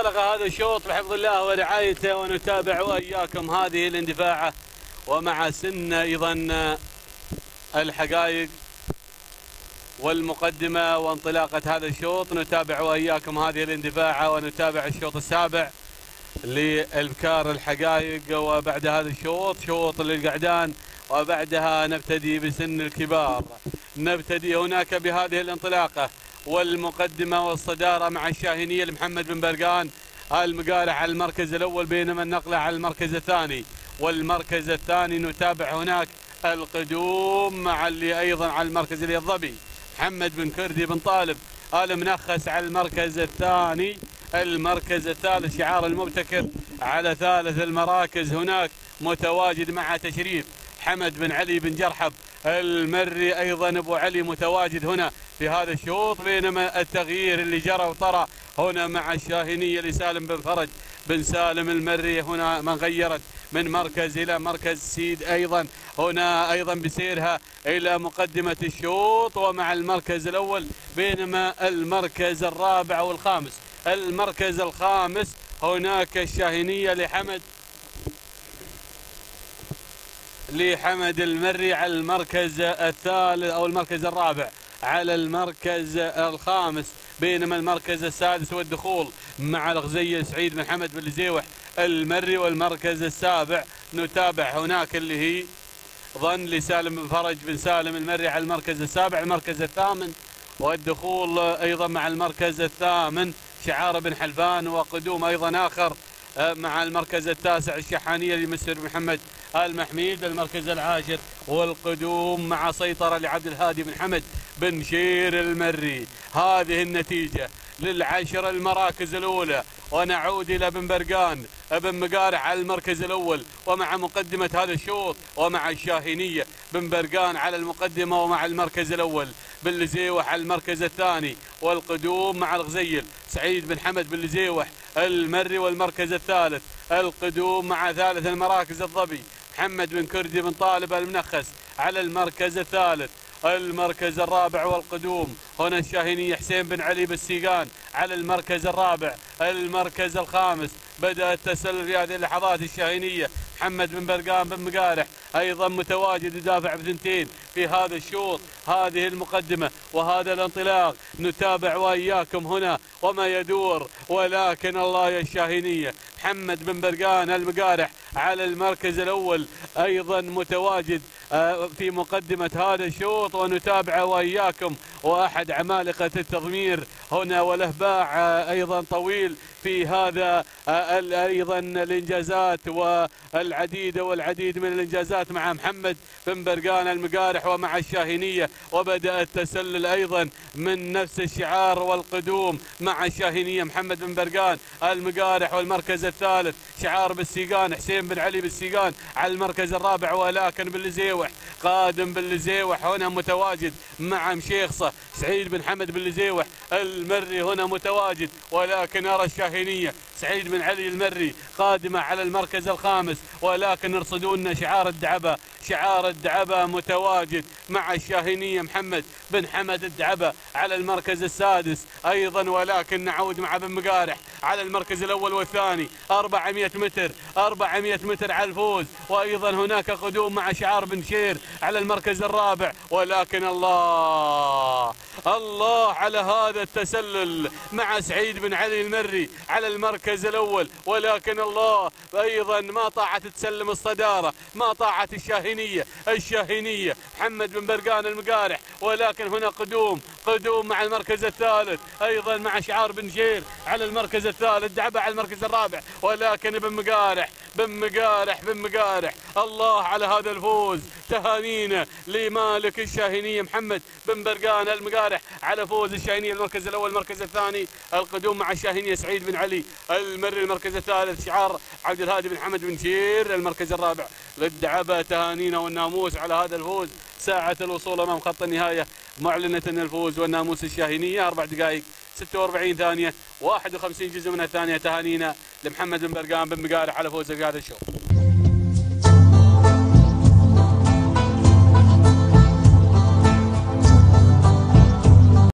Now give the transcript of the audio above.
انطلق هذا الشوط بحفظ الله ورعايته ونتابع وإياكم هذه الاندفاعة ومع سن أيضا الحقائق والمقدمة وانطلاقة هذا الشوط. نتابع وإياكم هذه الاندفاعة ونتابع الشوط السابع للبكار الحقائق وبعد هذا الشوط شوط للقعدان وبعدها نبتدي بسن الكبار. نبتدي هناك بهذه الانطلاقة. والمقدمة والصدارة مع الشاهينية لمحمد بن برقان. المقارع على المركز الأول بينما النقلة على المركز الثاني. والمركز الثاني نتابع هناك القدوم مع اللي أيضا على المركز اللي الظبي محمد بن كردي بن طالب. المنخس على المركز الثاني. المركز الثالث شعار المبتكر على ثالث المراكز هناك متواجد مع تشريف حمد بن علي بن جرحب. المري أيضا أبو علي متواجد هنا. في هذا الشوط بينما التغيير اللي جرى وطرى هنا مع الشاهينية لسالم بن فرج. بن سالم المري هنا من غيرت من مركز إلى مركز سيد أيضا. هنا أيضا بسيرها إلى مقدمة الشوط ومع المركز الأول بينما المركز الرابع والخامس. المركز الخامس هناك الشاهينية لحمد لحمد المري على المركز الثالث أو المركز الرابع. على المركز الخامس بينما المركز السادس والدخول مع الغزية سعيد بن حمد بن الزيوح المري والمركز السابع نتابع هناك اللي هي ظن لسالم بن فرج بن سالم المري على المركز السابع. المركز الثامن والدخول أيضا مع المركز الثامن شعار بن حلفان وقدوم أيضا آخر آه، مع المركز التاسع الشحانية لمستر محمد ال محميد المركز العاشر والقدوم مع سيطرة لعبد الهادي بن حمد بن شير المري. هذه النتيجة للعشر المراكز الأولى ونعود إلى بن برقان بن مقارع على المركز الأول ومع مقدمة هذا الشوط ومع الشاهينية بن برقان على المقدمة ومع المركز الأول بن لزيوح على المركز الثاني والقدوم مع الغزيل سعيد بن حمد بن لزيوح المري والمركز الثالث القدوم مع ثالث المراكز الظبي. محمد بن كردي بن طالب المنخس على المركز الثالث. المركز الرابع والقدوم. هنا الشاهيني حسين بن علي بالسيقان على المركز الرابع. المركز الخامس. بدأ التسلل في هذه اللحظات الشاهينية. محمد بن برقان بن مقارح أيضا متواجد يدافع بثنتين في هذا الشوط. هذه المقدمة وهذا الانطلاق. نتابع وإياكم هنا وما يدور. ولكن الله يا الشاهينية. محمد بن برقان المقارح على المركز الأول أيضا متواجد آه، في مقدمة هذا الشوط ونتابعه وإياكم وأحد عمالقة التضمير هنا وله باع أيضا طويل في هذا آه، أيضا الإنجازات والعديد والعديد من الإنجازات مع محمد بن برقان المقارح ومع الشاهينية. وبدأ التسلل أيضا من نفس الشعار والقدوم مع الشاهينية محمد بن برقان المقارح والمركز الثالث. شعار بالسيقان حسين بن علي بالسيقان على المركز الرابع ولكن بالزيوح قادم بالزيوح هنا متواجد مع مشيخصة سعيد بن حمد بالزيوح المري هنا متواجد ولكن أرى الشاهينية. سعيد بن علي المري قادمة على المركز الخامس ولكن ارصدوا شعار الدعبة. شعار الدعبة متواجد مع الشاهينية محمد بن حمد الدعبة على المركز السادس أيضا ولكن نعود مع بن مقارح على المركز الأول والثاني. 400 متر 400 متر على الفوز. وأيضا هناك قدوم مع شعار بن شير على المركز الرابع. ولكن الله الله على هذا التسلل مع سعيد بن علي المري على المركز الأول. ولكن الله أيضا ما طاعت تسلم الصدارة ما طاعت الشاهينية الشاهينية محمد بن برقان المقارح. ولكن هنا قدوم قدوم مع المركز الثالث أيضا مع شعار بن جير على المركز الثالث دعبة على المركز الرابع. ولكن بن مقارح بن مقارح بن مقارح الله على هذا الفوز. تهانينا لمالك الشاهينية محمد بن برقان المقارح على فوز الشاهينية المركز الأول المركز الثاني القدوم مع الشاهينية سعيد بن علي المري المركز الثالث شعار عبد الهادي بن حمد بن شير المركز الرابع للدعبة تهانينا والناموس على هذا الفوز. ساعة الوصول أمام خط النهاية معلنة الفوز والناموس الشاهينية أربع دقائق 46 ثانية 51 جزء من الثانية تهانينا لمحمد بن برقان بن مقارح على فوز هذا الشوط.